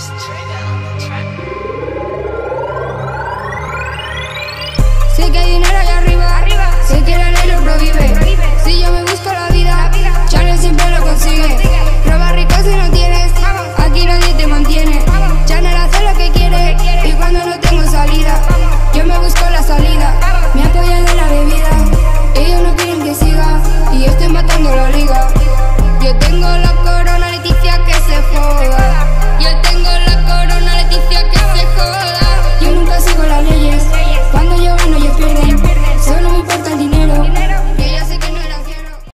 Just trigger down the track.